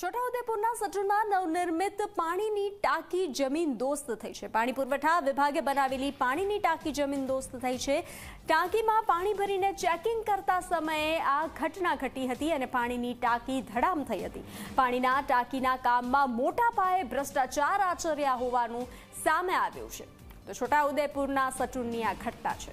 છોટાઉદેપુરના સટનમાં નવનિર્મિત પાણીની ટાંકી જમીન દોસ્ત થઈ છે. પાણી પુરવઠા વિભાગે બનાવેલી પાણીની ટાંકી જમીન દોસ્ત થઈ છે. ટાંકીમાં પાણી ભરીને ચેકિંગ કરતા સમયે આ ઘટના ઘટી હતી અને પાણીની ટાંકી ધડામ થઈ હતી. પાણીના ટાંકીના કામમાં મોટા પાયે ભ્રષ્ટાચાર આચર્યા હોવાનું સામે આવ્યું છે. તો છોટાઉદેપુરના સટુનની આ ઘટના છે.